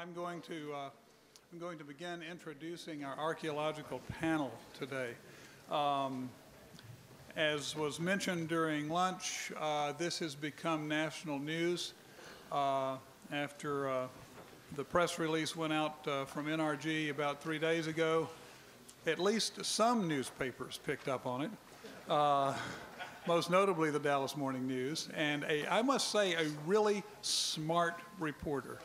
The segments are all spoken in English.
I'm going to, uh, I'm going to begin introducing our archaeological panel today. Um, as was mentioned during lunch, uh, this has become national news uh, after uh, the press release went out uh, from NRG about three days ago. At least some newspapers picked up on it, uh, most notably the Dallas Morning News, and a, I must say, a really smart reporter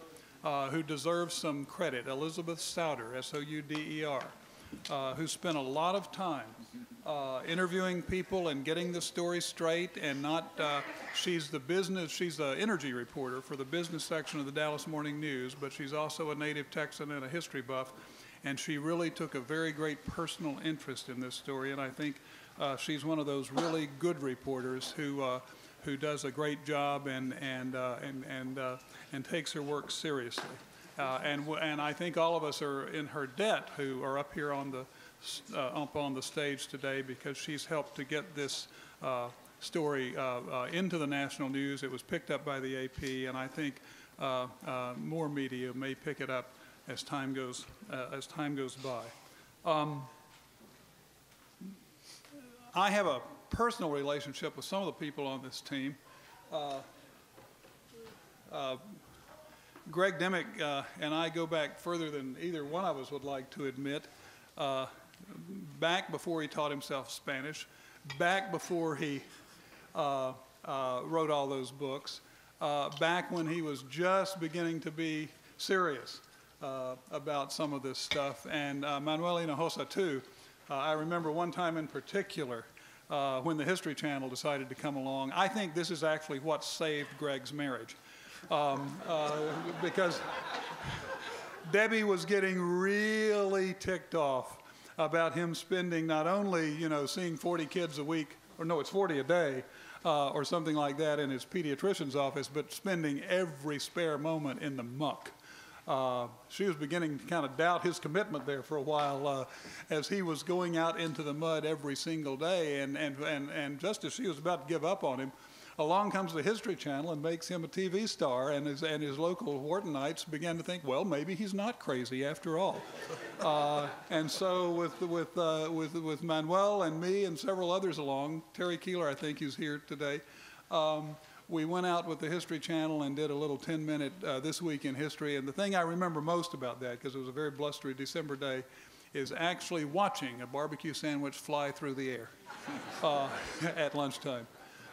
uh, who deserves some credit, Elizabeth Souder, S-O-U-D-E-R, uh, who spent a lot of time uh, interviewing people and getting the story straight and not, uh, she's the business, she's the energy reporter for the business section of the Dallas Morning News, but she's also a native Texan and a history buff. And she really took a very great personal interest in this story. And I think uh, she's one of those really good reporters who, uh, who does a great job and, and, uh, and, and, uh, and takes her work seriously. Uh, and, and I think all of us are in her debt who are up here on the, up on the stage today because she's helped to get this story into the national news. It was picked up by the AP, and I think more media may pick it up as time goes, uh, as time goes by. Um, I have a personal relationship with some of the people on this team. Uh, uh, Greg Dimmick uh, and I go back further than either one of us would like to admit. Uh, back before he taught himself Spanish, back before he uh, wrote all those books, back when he was just beginning to be serious about some of this stuff, and Manuel Hinojosa too. Uh, I remember one time in particular uh, when the History Channel decided to come along. I think this is actually what saved Greg's marriage. Um, uh, because Debbie was getting really ticked off about him spending not only, you know, seeing 40 kids a week, or no, it's 40 a day, uh, or something like that in his pediatrician's office, but spending every spare moment in the muck. Uh, she was beginning to kind of doubt his commitment there for a while uh, as he was going out into the mud every single day. And, and, and, and just as she was about to give up on him, along comes the History Channel and makes him a TV star. And his, and his local Whartonites began to think, well, maybe he's not crazy after all. Uh, and so with, with, uh, with, with Manuel and me and several others along, Terry Keeler, I think, is here today. Um, we went out with the History Channel and did a little 10 minute uh, This Week in History. And the thing I remember most about that, because it was a very blustery December day, is actually watching a barbecue sandwich fly through the air uh, at lunchtime.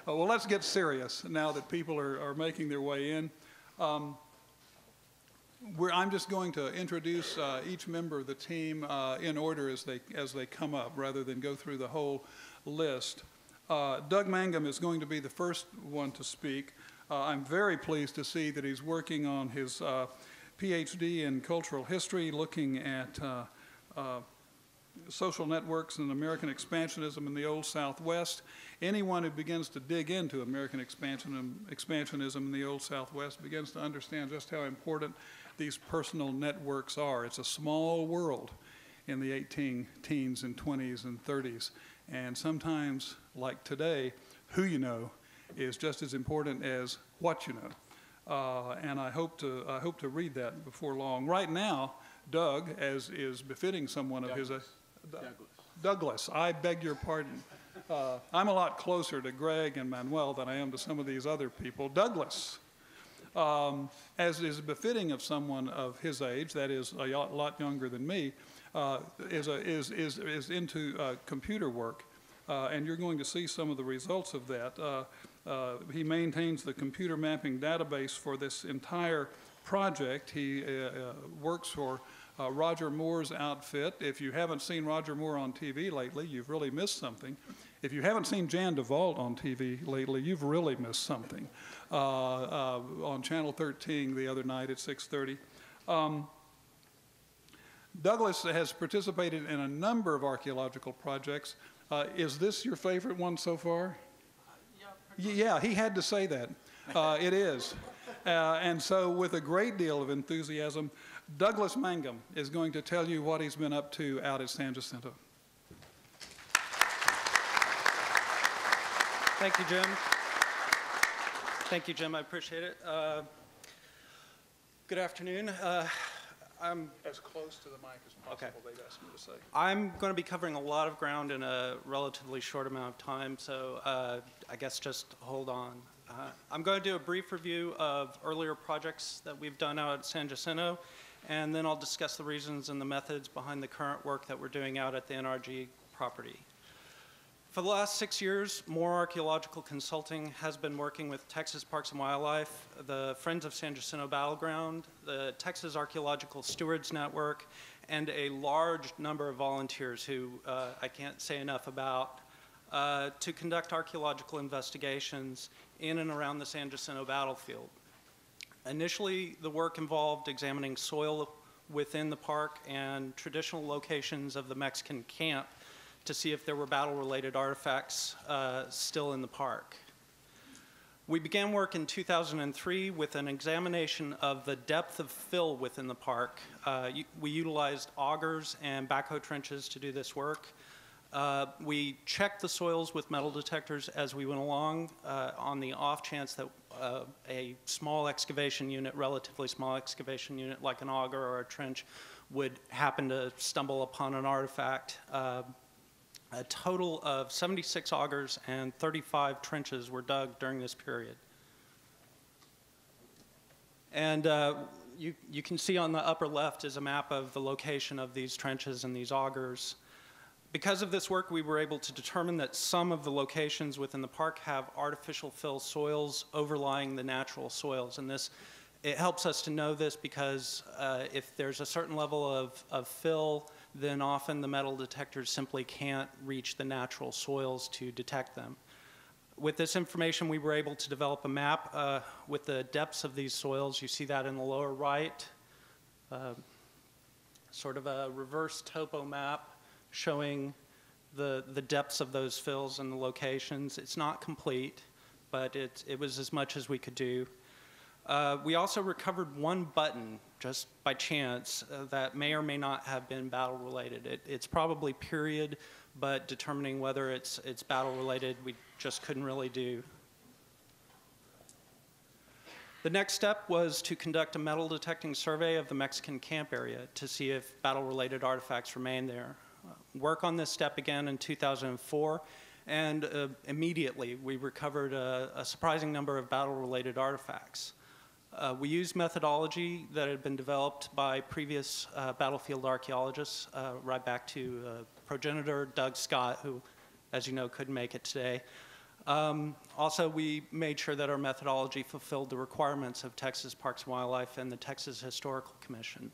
Uh, well, let's get serious now that people are, are making their way in. Um, I'm just going to introduce uh, each member of the team uh, in order as they, as they come up rather than go through the whole list. Uh, Doug Mangum is going to be the first one to speak. Uh, I'm very pleased to see that he's working on his uh, PhD in cultural history, looking at uh, uh, social networks and American expansionism in the Old Southwest. Anyone who begins to dig into American expansion, expansionism in the Old Southwest begins to understand just how important these personal networks are. It's a small world in the 18 teens and 20s and 30s. And sometimes, like today, who you know is just as important as what you know. Uh, and I hope to I hope to read that before long. Right now, Doug, as is befitting someone of his, uh, Douglas. Douglas. I beg your pardon. Uh, I'm a lot closer to Greg and Manuel than I am to some of these other people. Douglas, um, as is befitting of someone of his age, that is a lot younger than me, uh, is, a, is, is, is into uh, computer work. Uh, and you're going to see some of the results of that. Uh, uh, he maintains the computer mapping database for this entire project. He uh, uh, works for uh, Roger Moore's outfit. If you haven't seen Roger Moore on TV lately, you've really missed something. If you haven't seen Jan DeVault on TV lately, you've really missed something. On Channel 13 the other night at 6:30. Um, Douglas has participated in a number of archaeological projects. Uh, is this your favorite one so far? Yeah, he had to say that. Uh, it is. Uh, and so, with a great deal of enthusiasm, Douglas Mangum is going to tell you what he's been up to out at San Jacinto. Thank you, Jim. Thank you, Jim. I appreciate it. Uh, good afternoon. I'm, as close to the mic as Okay. possible, they've asked me to say. I'm going to be covering a lot of ground in a relatively short amount of time, so uh, I guess just hold on. Uh, I'm going to do a brief review of earlier projects that we've done out at San Jacinto, and then I'll discuss the reasons and the methods behind the current work that we're doing out at the NRG property. For the last six years, Moore Archaeological Consulting has been working with Texas Parks and Wildlife, the Friends of San Jacinto Battleground, the Texas Archaeological Stewards Network, and a large number of volunteers who uh, I can't say enough about uh, to conduct archaeological investigations in and around the San Jacinto battlefield. Initially, the work involved examining soil within the park and traditional locations of the Mexican camp to see if there were battle-related artifacts uh, still in the park. We began work in 2003 with an examination of the depth of fill within the park. Uh, we utilized augers and backhoe trenches to do this work. Uh, we checked the soils with metal detectors as we went along uh, on the off chance that uh, a small excavation unit, relatively small excavation unit like an auger or a trench, would happen to stumble upon an artifact. A total of 76 augers and 35 trenches were dug during this period. And uh, you, you can see on the upper left is a map of the location of these trenches and these augers. Because of this work, we were able to determine that some of the locations within the park have artificial fill soils overlying the natural soils. And this, it helps us to know this because uh, if there's a certain level of, of fill, then often the metal detectors simply can't reach the natural soils to detect them. With this information, we were able to develop a map uh, with the depths of these soils. You see that in the lower right, uh, sort of a reverse topo map showing the, the depths of those fills and the locations. It's not complete, but it, it was as much as we could do. Uh, we also recovered one button just by chance uh, that may or may not have been battle related. It, it's probably period, but determining whether it's, it's battle related, we just couldn't really do. The next step was to conduct a metal detecting survey of the Mexican camp area to see if battle related artifacts remain there. Uh, work on this step again in 2004, and uh, immediately we recovered a, a surprising number of battle related artifacts. Uh, we used methodology that had been developed by previous uh, battlefield archaeologists, uh, right back to uh, progenitor Doug Scott, who, as you know, couldn't make it today. Um, also, we made sure that our methodology fulfilled the requirements of Texas Parks and Wildlife and the Texas Historical Commission.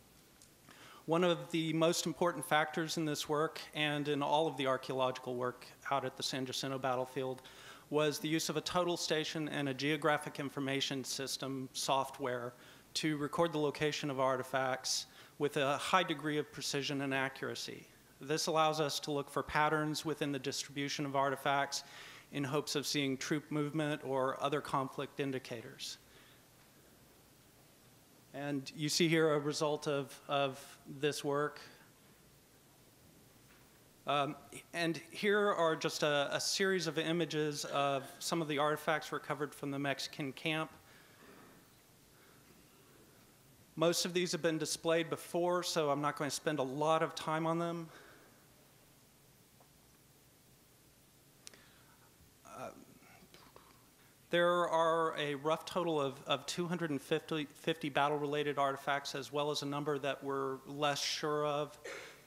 One of the most important factors in this work and in all of the archaeological work out at the San Jacinto battlefield was the use of a total station and a geographic information system software to record the location of artifacts with a high degree of precision and accuracy. This allows us to look for patterns within the distribution of artifacts in hopes of seeing troop movement or other conflict indicators. And you see here a result of, of this work. Um, and here are just a, a, series of images of some of the artifacts recovered from the Mexican camp. Most of these have been displayed before, so I'm not going to spend a lot of time on them. Uh, there are a rough total of, of 250 50 battle-related artifacts, as well as a number that we're less sure of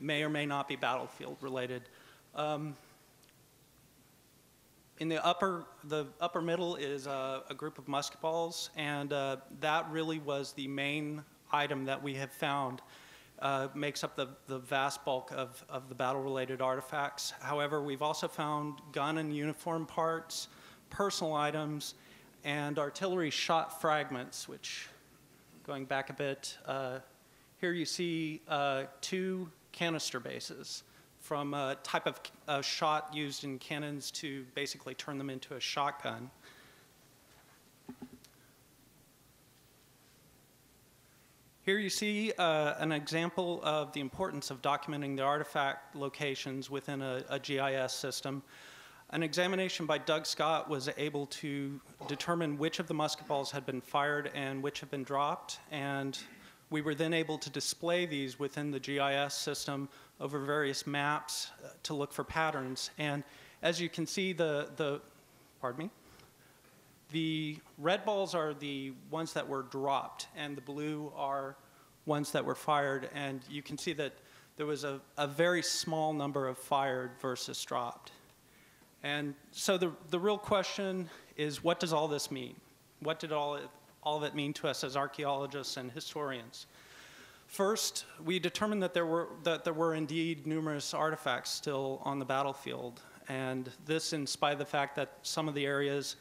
may or may not be battlefield related. Um, in the upper, the upper middle is a, a group of musket balls, and uh, that really was the main item that we have found. Uh, makes up the, the vast bulk of, of the battle-related artifacts. However, we've also found gun and uniform parts, personal items, and artillery shot fragments, which, going back a bit, uh, here you see uh, two canister bases from a type of uh, shot used in cannons to basically turn them into a shotgun. Here you see uh, an example of the importance of documenting the artifact locations within a, a, GIS system. An examination by Doug Scott was able to determine which of the musket balls had been fired and which had been dropped, and we were then able to display these within the GIS system over various maps uh, to look for patterns. And as you can see, the, the pardon me, the red balls are the ones that were dropped, and the blue are ones that were fired. And you can see that there was a, a very small number of fired versus dropped. And so the, the real question is what does all this mean? What did all, all that mean to us as archaeologists and historians? First, we determined that there were, that there were indeed numerous artifacts still on the battlefield. And this in spite of the fact that some of the areas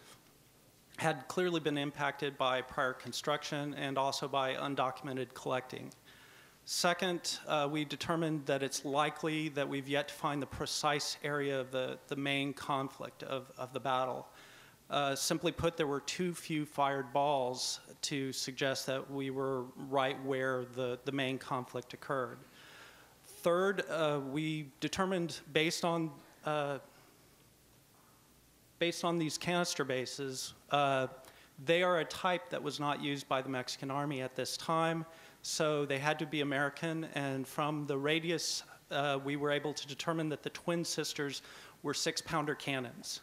had clearly been impacted by prior construction and also by undocumented collecting. Second, uh, we determined that it's likely that we've yet to find the precise area of the, the main conflict of, of the battle. Uh, simply put, there were too few fired balls to suggest that we were right where the, the main conflict occurred. Third, uh, we determined based on uh, based on these canister bases, uh, they are a type that was not used by the Mexican army at this time, so they had to be American, and from the radius, uh, we were able to determine that the twin sisters were six pounder cannons.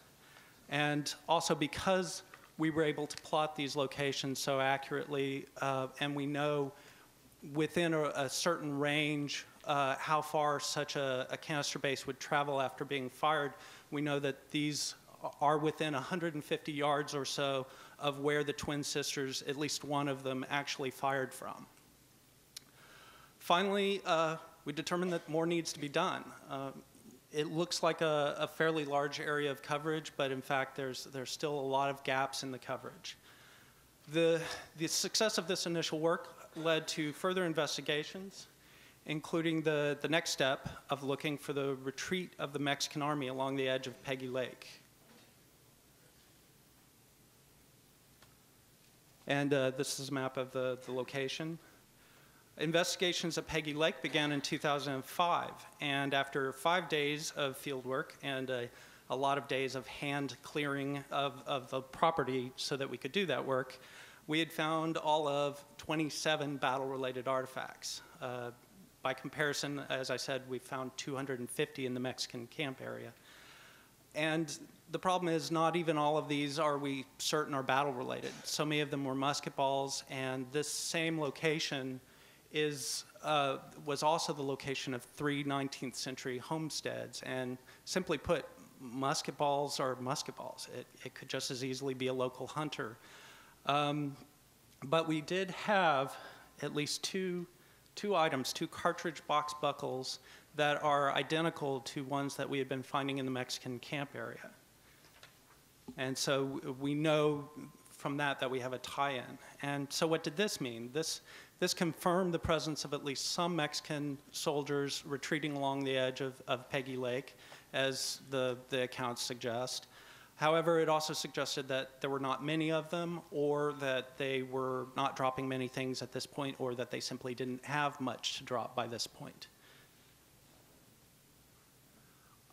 And also because we were able to plot these locations so accurately, uh, and we know within a, a certain range uh, how far such a, a canister base would travel after being fired, we know that these are within 150 yards or so of where the twin sisters, at least one of them, actually fired from. Finally, uh, we determined that more needs to be done. It looks like a, a, fairly large area of coverage, but in fact, there's, there's still a lot of gaps in the coverage. The, the success of this initial work led to further investigations, including the, the next step of looking for the retreat of the Mexican army along the edge of Peggy Lake. And uh, this is a map of the, the location. Investigations at Peggy Lake began in 2005, and after five days of field work and a, a lot of days of hand clearing of, of the property so that we could do that work, we had found all of 27 battle-related artifacts. Uh, by comparison, as I said, we found 250 in the Mexican camp area. And the problem is not even all of these are we certain are battle related. So many of them were musket balls, and this same location is uh, was also the location of three 19th century homesteads. And simply put, musket balls are musket balls. It, it could just as easily be a local hunter. Um, but we did have at least two, two items, two cartridge box buckles that are identical to ones that we had been finding in the Mexican camp area. And so we know from that that we have a tie-in. And so what did this mean? This, this confirmed the presence of at least some Mexican soldiers retreating along the edge of, of Peggy Lake, as the, the accounts suggest. However, it also suggested that there were not many of them, or that they were not dropping many things at this point, or that they simply didn't have much to drop by this point.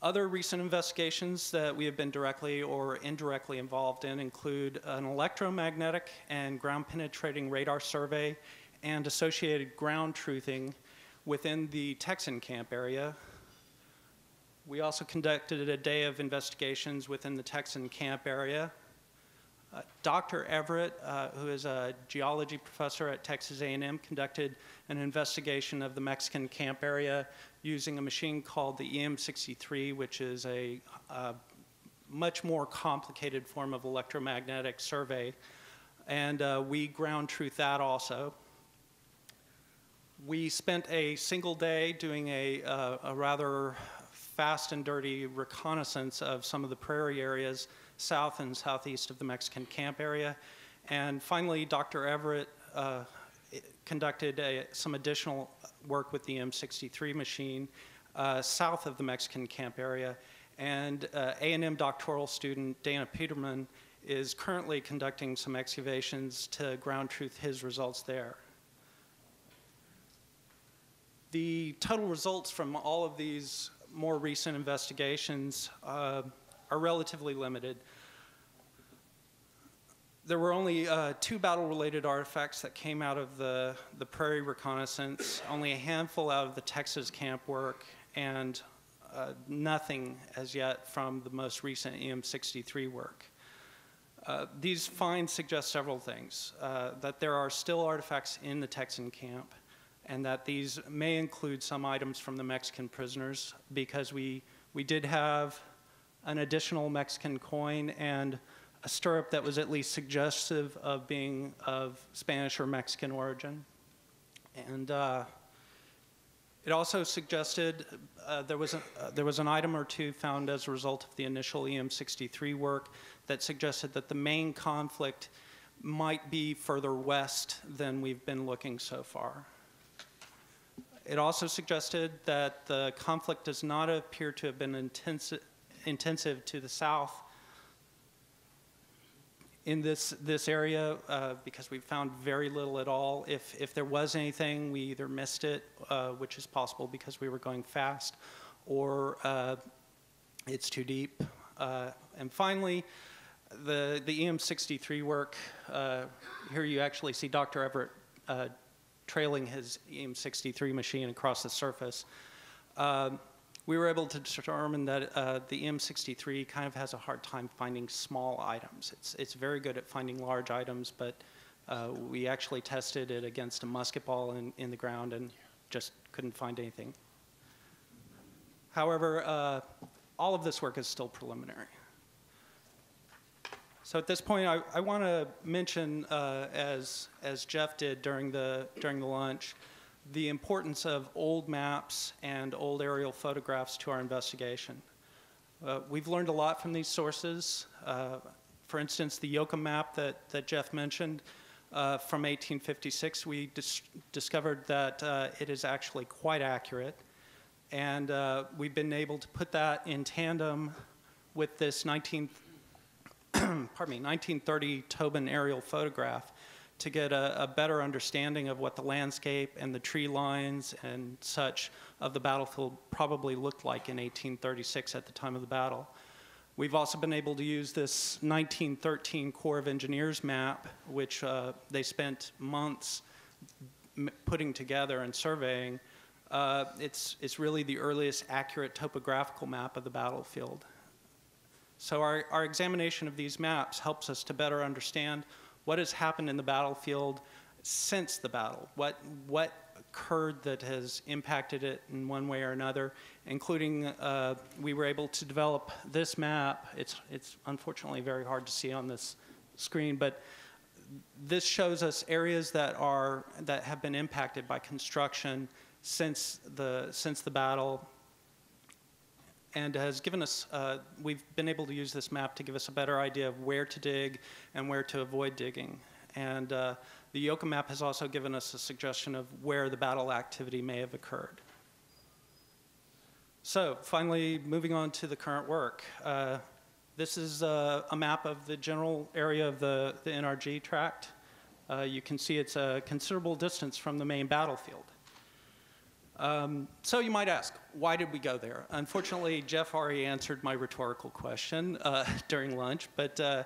Other recent investigations that we have been directly or indirectly involved in include an electromagnetic and ground penetrating radar survey and associated ground truthing within the Texan camp area. We also conducted a day of investigations within the Texan camp area. Uh, Dr. Everett, uh, who is a geology professor at Texas A&M, conducted an investigation of the Mexican camp area using a machine called the EM63, which is a, much more complicated form of electromagnetic survey. And uh, we ground truth that also. We spent a single day doing a, uh, a rather fast and dirty reconnaissance of some of the prairie areas south and southeast of the Mexican camp area. And finally, Dr. Everett uh, conducted a, some additional work with the EM63 machine uh, south of the Mexican camp area. And uh, A&M doctoral student Dana Peterman is currently conducting some excavations to ground truth his results there. The total results from all of these more recent investigations uh, are relatively limited. There were only uh, two battle-related artifacts that came out of the, the Prairie reconnaissance, only a handful out of the Texas camp work, and uh, nothing as yet from the most recent EM63 work. Uh, these finds suggest several things, uh, that there are still artifacts in the Texan camp, and that these may include some items from the Mexican prisoners, because we, we did have an additional Mexican coin and a stirrup that was at least suggestive of being of Spanish or Mexican origin. And uh, it also suggested uh, there, was a, uh, there was an item or two found as a result of the initial EM63 work that suggested that the main conflict might be further west than we've been looking so far. It also suggested that the conflict does not appear to have been intensi- intensive to the south in this, this area uh, because we found very little at all. If, if there was anything, we either missed it, uh, which is possible because we were going fast, or uh, it's too deep. Uh, and finally, the, the EM63 work, uh, here you actually see Dr. Everett uh, trailing his EM63 machine across the surface. Um, we were able to determine that uh, the EM63 kind of has a hard time finding small items. It's, it's very good at finding large items, but uh, we actually tested it against a musket ball in, in the ground and just couldn't find anything. However, uh, all of this work is still preliminary. So at this point, I, I want to mention, uh, as, as Jeff did during the, during the lunch, the importance of old maps and old aerial photographs to our investigation. Uh, we've learned a lot from these sources. Uh, for instance, the Yoakum map that, that Jeff mentioned uh, from 1856, we dis discovered that uh, it is actually quite accurate. And uh, we've been able to put that in tandem with this 19, pardon me, 1930 Tobin aerial photograph to get a, a, better understanding of what the landscape and the tree lines and such of the battlefield probably looked like in 1836 at the time of the battle. We've also been able to use this 1913 Corps of Engineers map, which uh, they spent months putting together and surveying. Uh, it's, it's really the earliest accurate topographical map of the battlefield. So our, our examination of these maps helps us to better understand what has happened in the battlefield since the battle? What, what occurred that has impacted it in one way or another, including uh, we were able to develop this map. It's, it's unfortunately very hard to see on this screen, but this shows us areas that, are, that have been impacted by construction since the, since the battle and has given us, uh, we've been able to use this map to give us a better idea of where to dig and where to avoid digging. And uh, the Yoakum map has also given us a suggestion of where the battle activity may have occurred. So finally, moving on to the current work. Uh, this is uh, a map of the general area of the, the NRG tract. Uh, you can see it's a considerable distance from the main battlefield. Um, so you might ask, why did we go there? Unfortunately, Jeff already answered my rhetorical question uh, during lunch, but uh,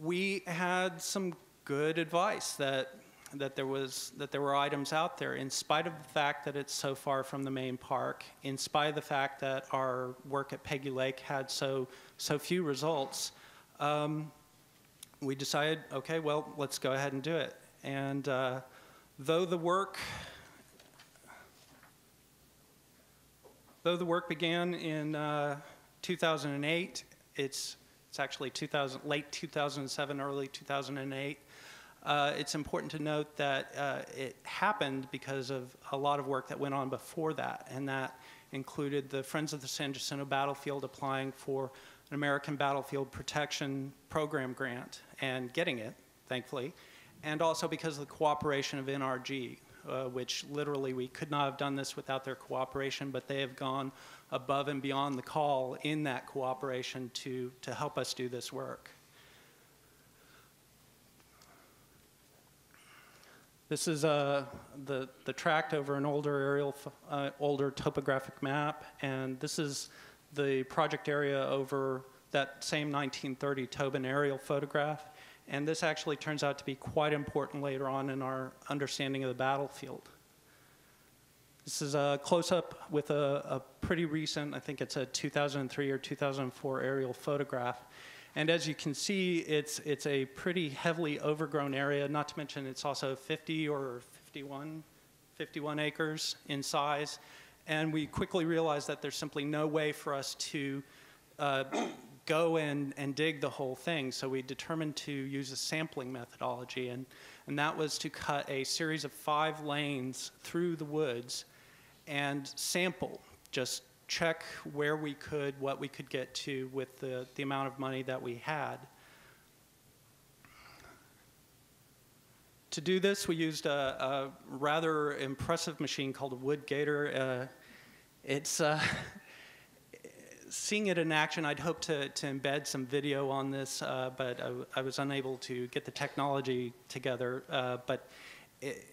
we had some good advice that that there was that there were items out there in spite of the fact that it's so far from the main park in spite of the fact that our work at peggy lake had so so few results um, we decided okay well let's go ahead and do it and uh, though the work Though the work began in uh, 2008, it's, it's actually 2000, late 2007, early 2008. Uh, it's important to note that uh, it happened because of a lot of work that went on before that, and that included the Friends of the San Jacinto Battlefield applying for an American Battlefield Protection Program grant and getting it, thankfully, and also because of the cooperation of NRG, uh, which literally we could not have done this without their cooperation, but they have gone above and beyond the call in that cooperation to, to help us do this work. This is uh, the, the tract over an older aerial, uh, older topographic map, and this is the project area over that same 1930 Tobin aerial photograph. And this actually turns out to be quite important later on in our understanding of the battlefield. This is a close-up with a, a pretty recent, I think it's a 2003 or 2004 aerial photograph. And as you can see, it's, it's a pretty heavily overgrown area, not to mention it's also 50 or 51, 51 acres in size. And we quickly realized that there's simply no way for us to uh, go and, and dig the whole thing. So we determined to use a sampling methodology. And, and that was to cut a series of five lanes through the woods and sample, just check where we could, what we could get to with the, the amount of money that we had. To do this, we used a, a rather impressive machine called a Wood Gator. Uh, it's uh, seeing it in action. I'd hoped to, to embed some video on this, uh, but I, I, was unable to get the technology together. Uh, but it,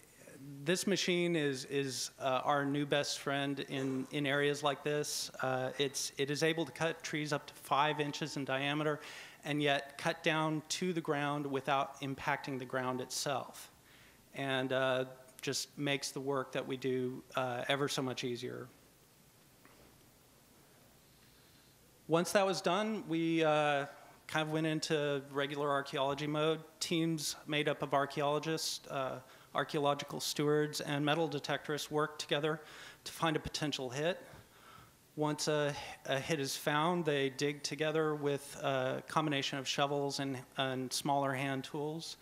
this machine is, is uh, our new best friend in, in areas like this. Uh, it's, it is able to cut trees up to five inches in diameter and yet cut down to the ground without impacting the ground itself. And uh, just makes the work that we do uh, ever so much easier. Once that was done, we uh, kind of went into regular archaeology mode. Teams made up of archaeologists, uh, archaeological stewards, and metal detectorists work together to find a potential hit. Once a, a, hit is found, they dig together with a combination of shovels and, and smaller hand tools.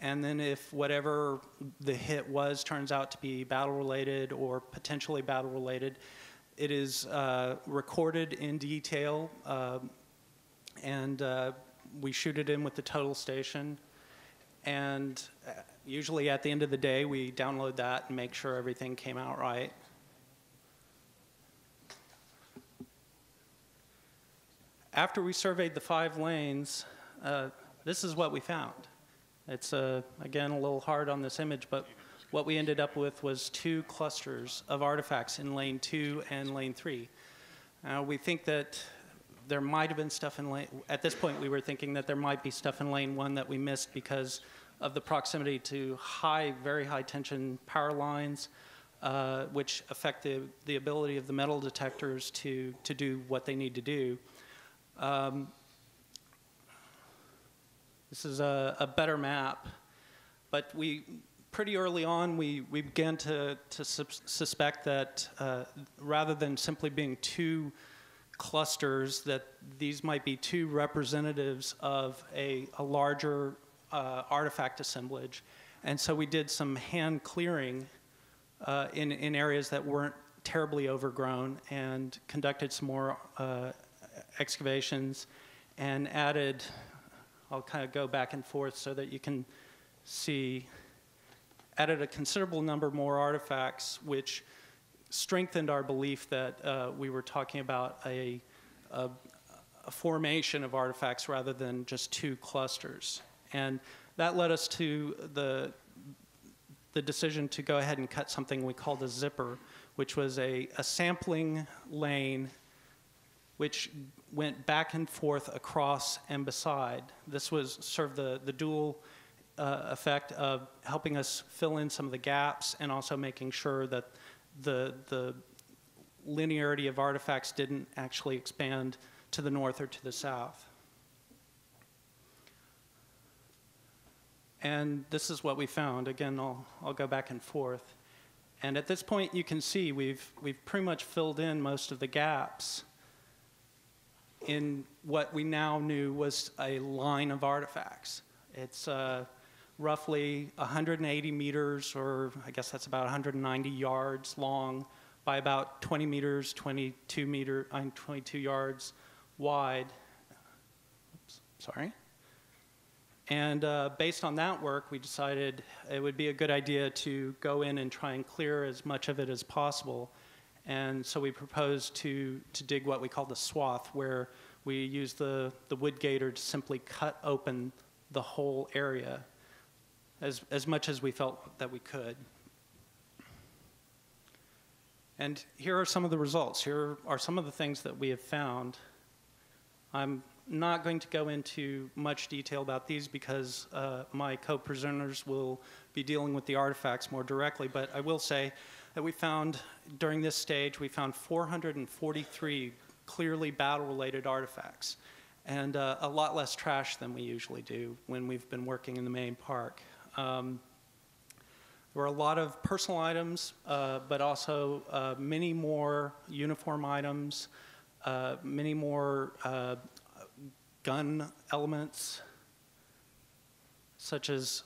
And then, if whatever the hit was turns out to be battle related or potentially battle related, it is uh, recorded in detail uh, and uh, we shoot it in with the total station. And uh, usually at the end of the day, we download that and make sure everything came out right. After we surveyed the five lanes, uh, this is what we found. It's, uh, again, a little hard on this image, but what we ended up with was two clusters of artifacts in lane two and lane three. Uh, we think that there might have been stuff in lane, at this point we were thinking that there might be stuff in lane one that we missed because of the proximity to high, very high tension power lines, uh, which affect the, the ability of the metal detectors to, to do what they need to do. Um, this is a, a better map, but we, pretty early on, we, we began to, to suspect that uh, rather than simply being two clusters, that these might be two representatives of a, a larger uh, artifact assemblage. And so we did some hand clearing uh, in, in areas that weren't terribly overgrown and conducted some more uh, excavations and added, I'll kind of go back and forth so that you can see, added a considerable number more artifacts which strengthened our belief that uh, we were talking about a, a, a formation of artifacts rather than just two clusters. And that led us to the, the decision to go ahead and cut something we called a zipper, which was a, a sampling lane which went back and forth across and beside. This was served the, the dual uh, effect of helping us fill in some of the gaps and also making sure that the, the linearity of artifacts didn't actually expand to the north or to the south. And this is what we found. Again, I'll, I'll go back and forth. And at this point, you can see we've, we've pretty much filled in most of the gaps in what we now knew was a line of artifacts. It's uh, roughly 180 meters, or I guess that's about 190 yards long, by about 20 meters, 22 meter, uh, 22 yards wide. Oops, sorry. And uh, based on that work, we decided it would be a good idea to go in and try and clear as much of it as possible. And so we proposed to, to dig what we call the swath, where we use the, the wood gator to simply cut open the whole area as, as much as we felt that we could. And here are some of the results. Here are some of the things that we have found. I'm not going to go into much detail about these because uh, my co-presenters will be dealing with the artifacts more directly, but I will say that we found, during this stage, we found 443 clearly battle-related artifacts, and uh, a lot less trash than we usually do when we've been working in the main park. Um, there were a lot of personal items, uh, but also uh, many more uniform items, uh, many more uh, gun elements, such as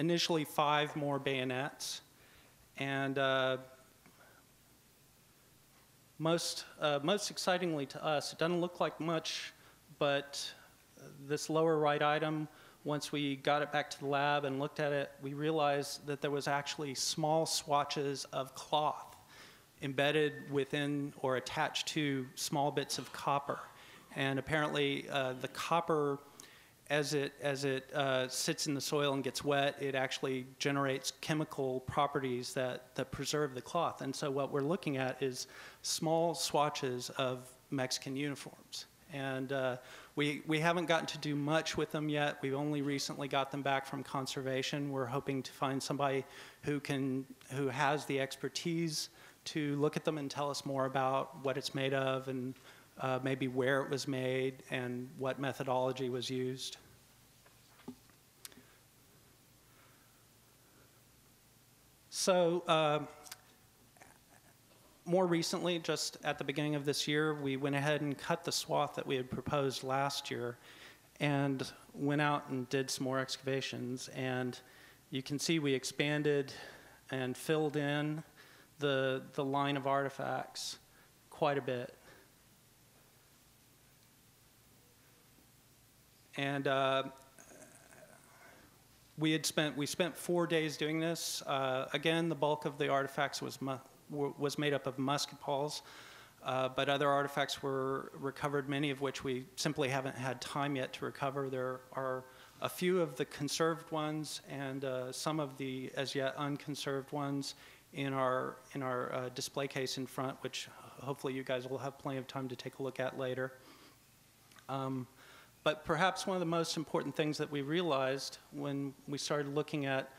initially five more bayonets, and uh, most, uh, most excitingly to us, it doesn't look like much, but this lower right item, once we got it back to the lab and looked at it, we realized that there was actually small swatches of cloth embedded within or attached to small bits of copper. And apparently, uh, the copper, as it, as it uh, sits in the soil and gets wet, it actually generates chemical properties that, that preserve the cloth. And so, what we're looking at is small swatches of Mexican uniforms. And uh, we, we haven't gotten to do much with them yet. We've only recently got them back from conservation. We're hoping to find somebody who, can, who has the expertise to look at them and tell us more about what it's made of and uh, maybe where it was made and what methodology was used. So, uh, more recently, just at the beginning of this year, we went ahead and cut the swath that we had proposed last year and went out and did some more excavations. And you can see we expanded and filled in the, the line of artifacts quite a bit. And uh, we had spent we spent four days doing this. Uh, again, the bulk of the artifacts was was made up of musket balls, uh, but other artifacts were recovered, many of which we simply haven't had time yet to recover. There are a few of the conserved ones and uh, some of the as yet unconserved ones in our in our uh, display case in front, which hopefully you guys will have plenty of time to take a look at later. Um, but perhaps one of the most important things that we realized when we started looking at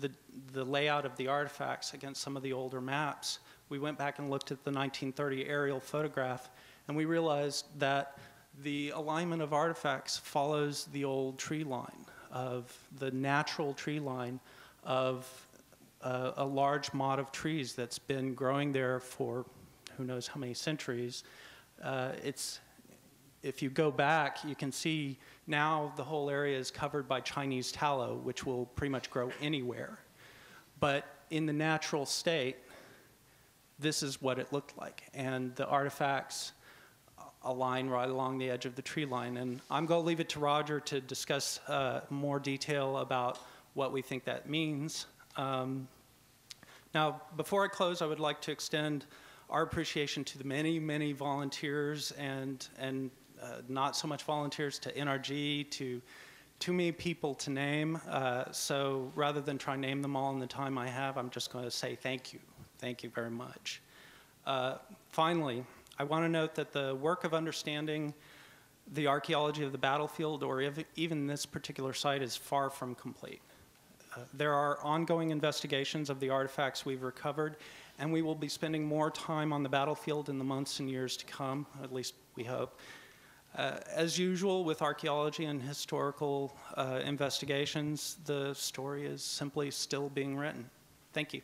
the, the layout of the artifacts against some of the older maps, we went back and looked at the 1930 aerial photograph, and we realized that the alignment of artifacts follows the old tree line of the natural tree line of uh, a large motte of trees that's been growing there for who knows how many centuries. Uh, it's if you go back, you can see now the whole area is covered by Chinese tallow, which will pretty much grow anywhere. But in the natural state, this is what it looked like. And the artifacts align right along the edge of the tree line. And I'm going to leave it to Roger to discuss uh, more detail about what we think that means. Um, now, before I close, I would like to extend our appreciation to the many, many volunteers and, and uh, not so much volunteers to NRG, to too many people to name. Uh, so rather than try and name them all in the time I have, I'm just going to say thank you. Thank you very much. Uh, finally, I want to note that the work of understanding the archaeology of the battlefield or even this particular site is far from complete. Uh, there are ongoing investigations of the artifacts we've recovered, and we will be spending more time on the battlefield in the months and years to come, at least we hope. Uh, as usual with archaeology and historical uh, investigations, the story is simply still being written. Thank you.